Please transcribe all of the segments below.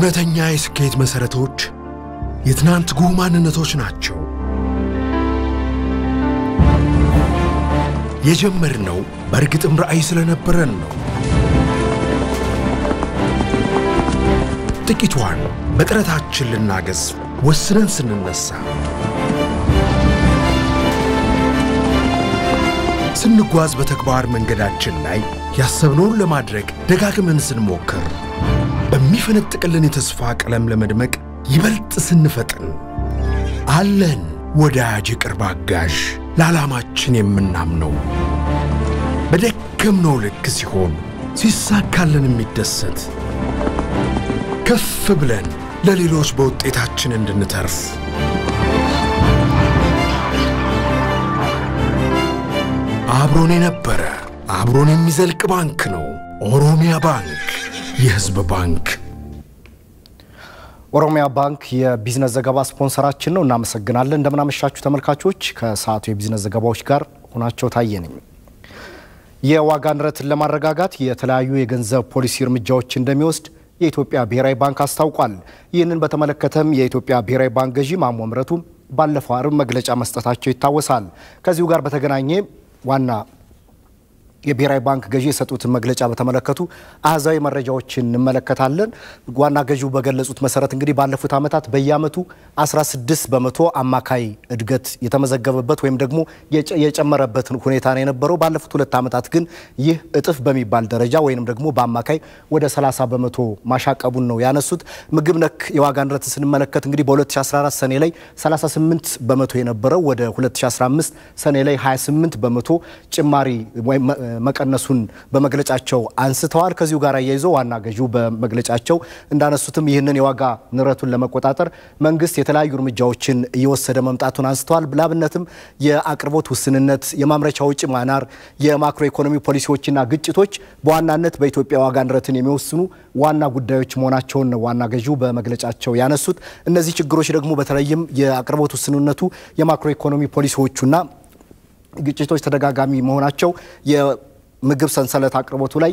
እውነተኛ የስኬት መሠረቶች የትናንት ጉህ ማንነቶች ናቸው። የጀመርነው በእርግጥም ራዕይ ስለነበረን ነው። ጥቂቷን በጥረታችን ልናገዝ ወስነን ስንነሳ ስንጓዝ በተግባር መንገዳችን ላይ ያሰብነውን ለማድረግ ደጋግመን ስንሞክር በሚፈነጥቅልን የተስፋ ቀለም ለመድመቅ ይበልጥ ስንፈጥን አለን ወዳጅ የቅርብ አጋዥ ለዓላማችን የምናምነው በደከምነው ልክ ሲሆን ሲሳካልን የሚደሰት ከፍ ብለን ለሌሎች በውጤታችን እንድንተርፍ አብሮን የነበረ አብሮን የሚዘልቅ ባንክ ነው። ኦሮሚያ ባንክ፣ የሕዝብ ባንክ። ኦሮሚያ ባንክ የቢዝነስ ዘገባ ስፖንሰራችን ነው። እናመሰግናለን። እንደምናመሻችሁ ተመልካቾች፣ ከሰዓቱ የቢዝነስ ዘገባዎች ጋር ሆናችሁ ታዩ የዋጋ ንረትን ለማረጋጋት የተለያዩ የገንዘብ ፖሊሲ እርምጃዎች እንደሚወስድ የኢትዮጵያ ብሔራዊ ባንክ አስታውቋል። ይህንን በተመለከተም የኢትዮጵያ ብሔራዊ ባንክ ገዢ ማሞ ምህረቱ ባለፈው አርብ መግለጫ መስጠታቸው ይታወሳል። ከዚሁ ጋር በተገናኘ ዋና የብሔራዊ ባንክ ገዢ የሰጡትን መግለጫ በተመለከቱ አሃዛዊ መረጃዎችን እንመለከታለን። ዋና ገዢው በገለጹት መሰረት እንግዲህ ባለፉት ዓመታት በየዓመቱ 16 በመቶ አማካይ እድገት የተመዘገበበት ወይም ደግሞ የጨመረበት ሁኔታ ነው የነበረው። ባለፉት ሁለት ዓመታት ግን ይህ እጥፍ በሚባል ደረጃ ወይም ደግሞ በአማካይ ወደ 30 በመቶ ማሻቀቡን ነው ያነሱት። ምግብ ነክ የዋጋ ንረትን ስንመለከት እንግዲህ በ2014 ሰኔ ላይ 38 በመቶ የነበረው ወደ 2015 ሰኔ ላይ 28 በመቶ ጭማሪ መቀነሱን በመግለጫቸው አንስተዋል። ከዚሁ ጋር አያይዘው ዋና ገዢው በመግለጫቸው እንዳነሱትም ይህንን የዋጋ ንረቱን ለመቆጣጠር መንግስት የተለያዩ እርምጃዎችን እየወሰደ መምጣቱን አንስተዋል። ላብነትም የአቅርቦት ውስንነት፣ የማምረቻ ውጭ ማናር፣ የማክሮ ኢኮኖሚ ፖሊሲዎችና ግጭቶች በዋናነት በኢትዮጵያ ዋጋ ንረትን የሚወስኑ ዋና ጉዳዮች መሆናቸውን ነው ዋና ገዢው በመግለጫቸው ያነሱት። እነዚህ ችግሮች ደግሞ በተለይም የአቅርቦት ውስንነቱ፣ የማክሮ ኢኮኖሚ ፖሊሲዎቹና ግጭቶች ተደጋጋሚ መሆናቸው የምግብ ሰንሰለት አቅርቦቱ ላይ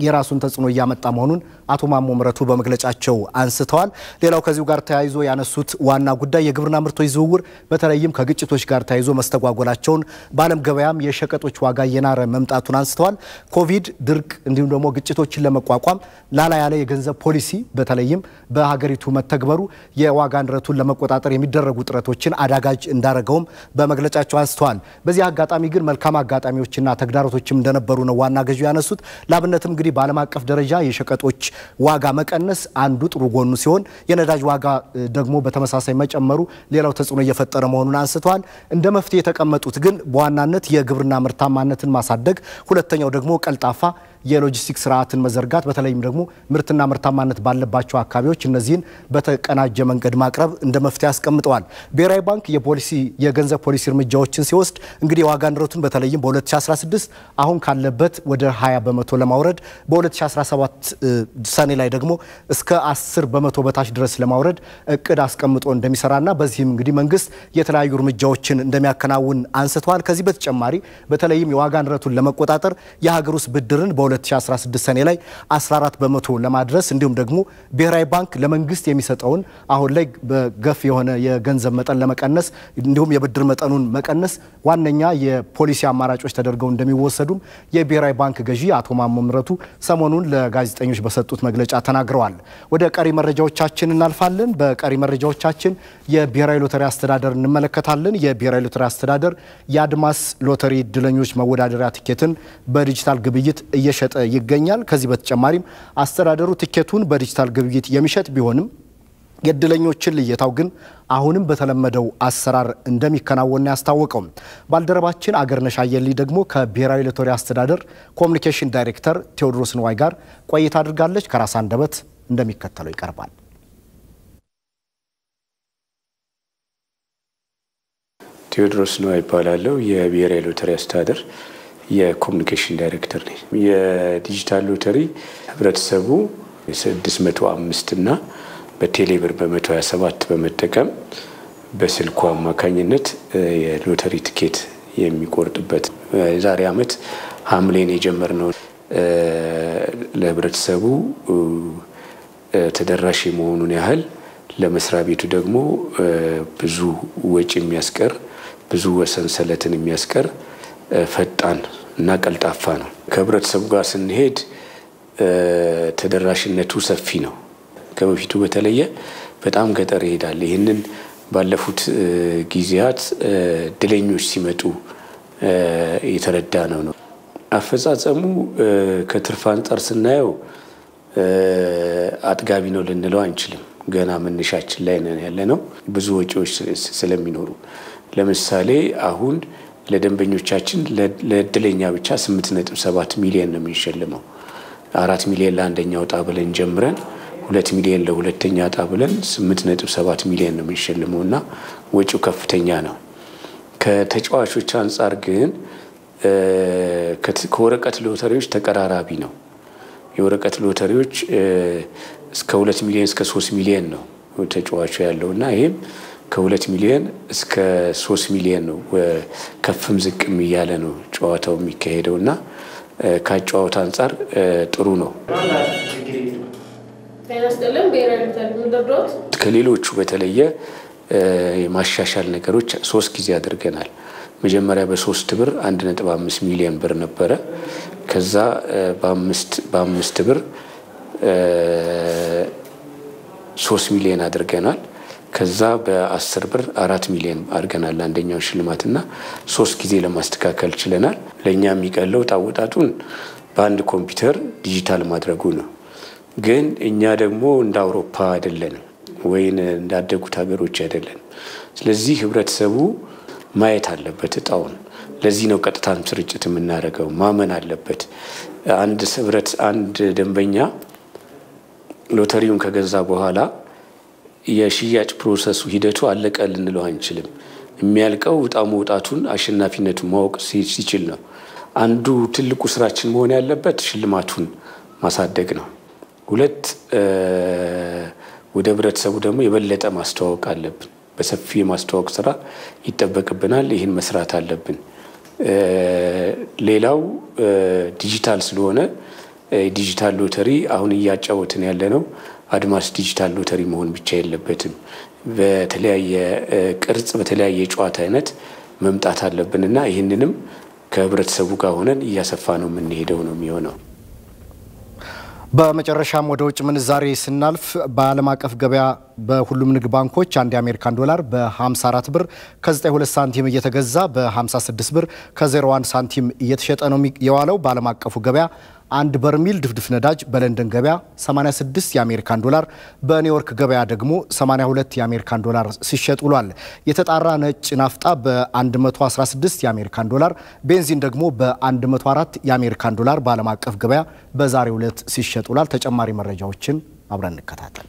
የራሱን ተጽዕኖ እያመጣ መሆኑን አቶ ማሞ ምህረቱ በመግለጫቸው አንስተዋል። ሌላው ከዚሁ ጋር ተያይዞ ያነሱት ዋና ጉዳይ የግብርና ምርቶች ዝውውር በተለይም ከግጭቶች ጋር ተያይዞ መስተጓጎላቸውን፣ በዓለም ገበያም የሸቀጦች ዋጋ እየናረ መምጣቱን አንስተዋል። ኮቪድ፣ ድርቅ እንዲሁም ደግሞ ግጭቶችን ለመቋቋም ላላ ያለ የገንዘብ ፖሊሲ በተለይም በሀገሪቱ መተግበሩ የዋጋ ንረቱን ለመቆጣጠር የሚደረጉ ጥረቶችን አዳጋጅ እንዳረገውም በመግለጫቸው አንስተዋል። በዚህ አጋጣሚ ግን መልካም አጋጣሚዎችና ተግዳሮቶችም እንደነበሩ ነው ዋና ገዢው ያነሱት። ላብነትም እንግዲህ በዓለም አቀፍ ደረጃ የሸቀጦች ዋጋ መቀነስ አንዱ ጥሩ ጎኑ ሲሆን የነዳጅ ዋጋ ደግሞ በተመሳሳይ መጨመሩ ሌላው ተጽዕኖ እየፈጠረ መሆኑን አንስተዋል። እንደ መፍትሄ የተቀመጡት ግን በዋናነት የግብርና ምርታማነትን ማሳደግ፣ ሁለተኛው ደግሞ ቀልጣፋ የሎጂስቲክስ ስርዓትን መዘርጋት በተለይም ደግሞ ምርትና ምርታማነት ባለባቸው አካባቢዎች እነዚህን በተቀናጀ መንገድ ማቅረብ እንደ መፍትሄ አስቀምጠዋል። ብሔራዊ ባንክ የፖሊሲ የገንዘብ ፖሊሲ እርምጃዎችን ሲወስድ እንግዲህ የዋጋ ንረቱን በተለይም በ2016 አሁን ካለበት ወደ 20 በመቶ ለማውረድ በ2017 ሰኔ ላይ ደግሞ እስከ 10 በመቶ በታች ድረስ ለማውረድ እቅድ አስቀምጦ እንደሚሰራና በዚህም እንግዲህ መንግስት የተለያዩ እርምጃዎችን እንደሚያከናውን አንስተዋል። ከዚህ በተጨማሪ በተለይም የዋጋ ንረቱን ለመቆጣጠር የሀገር ውስጥ ብድርን በ2016 ሰኔ ላይ 14 በመቶ ለማድረስ እንዲሁም ደግሞ ብሔራዊ ባንክ ለመንግስት የሚሰጠውን አሁን ላይ በገፍ የሆነ የገንዘብ መጠን ለመቀነስ እንዲሁም የብድር መጠኑን መቀነስ ዋነኛ የፖሊሲ አማራጮች ተደርገው እንደሚወሰዱም የብሔራዊ ባንክ ገዢ አቶ ማሞ ምህረቱ ሰሞኑን ለጋዜጠኞች በሰጡት መግለጫ ተናግረዋል። ወደ ቀሪ መረጃዎቻችን እናልፋለን። በቀሪ መረጃዎቻችን የብሔራዊ ሎተሪ አስተዳደር እንመለከታለን። የብሔራዊ ሎተሪ አስተዳደር የአድማስ ሎተሪ እድለኞች መወዳደሪያ ቲኬትን በዲጂታል ግብይት እየሸጠ ይገኛል። ከዚህ በተጨማሪም አስተዳደሩ ቲኬቱን በዲጂታል ግብይት የሚሸጥ ቢሆንም የእድለኞችን ልየታው ግን አሁንም በተለመደው አሰራር እንደሚከናወን ያስታወቀው ባልደረባችን አገርነሽ አየልኝ ደግሞ ከብሔራዊ ሎተሪ አስተዳደር ኮሚኒኬሽን ዳይሬክተር ቴዎድሮስ ንዋይ ጋር ቆይታ አድርጋለች። ከራሱ አንደበት እንደሚከተለው ይቀርባል። ቴዎድሮስ ንዋይ እባላለሁ። የብሔራዊ ሎተሪ አስተዳደር የኮሚኒኬሽን ዳይሬክተር ነኝ። የዲጂታል ሎተሪ ህብረተሰቡ 605 እና በቴሌብር በ127 በመጠቀም በስልኩ አማካኝነት የሎተሪ ትኬት የሚቆርጥበት የዛሬ ዓመት ሐምሌን የጀመርነው ለህብረተሰቡ ተደራሽ የመሆኑን ያህል ለመስሪያ ቤቱ ደግሞ ብዙ ወጪ የሚያስቀር ብዙ ሰንሰለትን የሚያስቀር ፈጣን እና ቀልጣፋ ነው። ከህብረተሰቡ ጋር ስንሄድ ተደራሽነቱ ሰፊ ነው። ከበፊቱ በተለየ በጣም ገጠር ይሄዳል። ይህንን ባለፉት ጊዜያት እድለኞች ሲመጡ የተረዳ ነው ነው አፈጻጸሙ ከትርፍ አንጻር ስናየው አጥጋቢ ነው ልንለው አንችልም። ገና መነሻችን ላይ ያለ ነው። ብዙ ወጪዎች ስለሚኖሩ ለምሳሌ አሁን ለደንበኞቻችን ለእድለኛ ብቻ ስምንት ነጥብ ሰባት ሚሊዮን ነው የምንሸልመው። አራት ሚሊዮን ለአንደኛ ወጣ ብለን ጀምረን ሁለት ሚሊዮን ለሁለተኛ እጣ ብለን ስምንት ነጥብ ሰባት ሚሊዮን ነው የምንሸልመው እና ወጪው ከፍተኛ ነው። ከተጫዋቾች አንጻር ግን ከወረቀት ሎተሪዎች ተቀራራቢ ነው። የወረቀት ሎተሪዎች እስከ ሁለት ሚሊዮን እስከ ሶስት ሚሊዮን ነው ተጫዋቹ ያለው እና ይህም ከሁለት ሚሊዮን እስከ ሶስት ሚሊዮን ነው። ከፍም ዝቅም እያለ ነው ጨዋታው የሚካሄደው እና ከጨዋታ አንጻር ጥሩ ነው። ከሌሎቹ በተለየ የማሻሻል ነገሮች ሶስት ጊዜ አድርገናል። መጀመሪያ በሶስት ብር አንድ ነጥብ አምስት ሚሊዮን ብር ነበረ። ከዛ በአምስት ብር ሶስት ሚሊዮን አድርገናል። ከዛ በአስር ብር አራት ሚሊዮን አድርገናል አንደኛው ሽልማትና ሶስት ጊዜ ለማስተካከል ችለናል። ለእኛ የሚቀለው ጣወጣጡን በአንድ ኮምፒውተር ዲጂታል ማድረጉ ነው። ግን እኛ ደግሞ እንደ አውሮፓ አይደለንም ወይን እንዳደጉት ሀገሮች አይደለንም። ስለዚህ ህብረተሰቡ ማየት አለበት እጣውን። ለዚህ ነው ቀጥታን ስርጭት የምናደርገው። ማመን አለበት። አንድ ህብረት አንድ ደንበኛ ሎተሪውን ከገዛ በኋላ የሽያጭ process ኡ ሂደቱ አለቀ ልንለው አንችልም። የሚያልቀው እጣ መውጣቱን አሸናፊነቱን ማወቅ ሲችል ነው። አንዱ ትልቁ ስራችን መሆን ያለበት ሽልማቱን ማሳደግ ነው። ሁለት ወደ ህብረተሰቡ ደግሞ የበለጠ ማስተዋወቅ አለብን። በሰፊ የማስተዋወቅ ስራ ይጠበቅብናል። ይህን መስራት አለብን። ሌላው ዲጂታል ስለሆነ ዲጂታል ሎተሪ አሁን እያጫወትን ያለ ነው። አድማስ ዲጂታል ሎተሪ መሆን ብቻ የለበትም። በተለያየ ቅርጽ በተለያየ የጨዋታ አይነት መምጣት አለብን እና ይህንንም ከህብረተሰቡ ጋር ሆነን እያሰፋ ነው የምንሄደው ነው የሚሆነው። በመጨረሻም ወደ ውጭ ምንዛሬ ስናልፍ በዓለም አቀፍ ገበያ በሁሉም ንግድ ባንኮች አንድ የአሜሪካን ዶላር በ54 ብር ከ92 ሳንቲም እየተገዛ በ56 ብር ከ01 ሳንቲም እየተሸጠ ነው የዋለው። በዓለም አቀፉ ገበያ አንድ በርሚል ድፍድፍ ነዳጅ በለንደን ገበያ 86 የአሜሪካን ዶላር፣ በኒውዮርክ ገበያ ደግሞ 82 የአሜሪካን ዶላር ሲሸጥ ውሏል። የተጣራ ነጭ ናፍጣ በ116 የአሜሪካን ዶላር፣ ቤንዚን ደግሞ በ104 የአሜሪካን ዶላር በዓለም አቀፍ ገበያ በዛሬው ዕለት ሲሸጥ ውሏል። ተጨማሪ መረጃዎችን አብረን እንከታተል።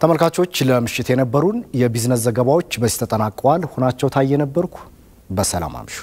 ተመልካቾች ለምሽት የነበሩን የቢዝነስ ዘገባዎች በዚህ ተጠናቀዋል። ሁናቸው ታየ ነበርኩ። በሰላም አምሹ።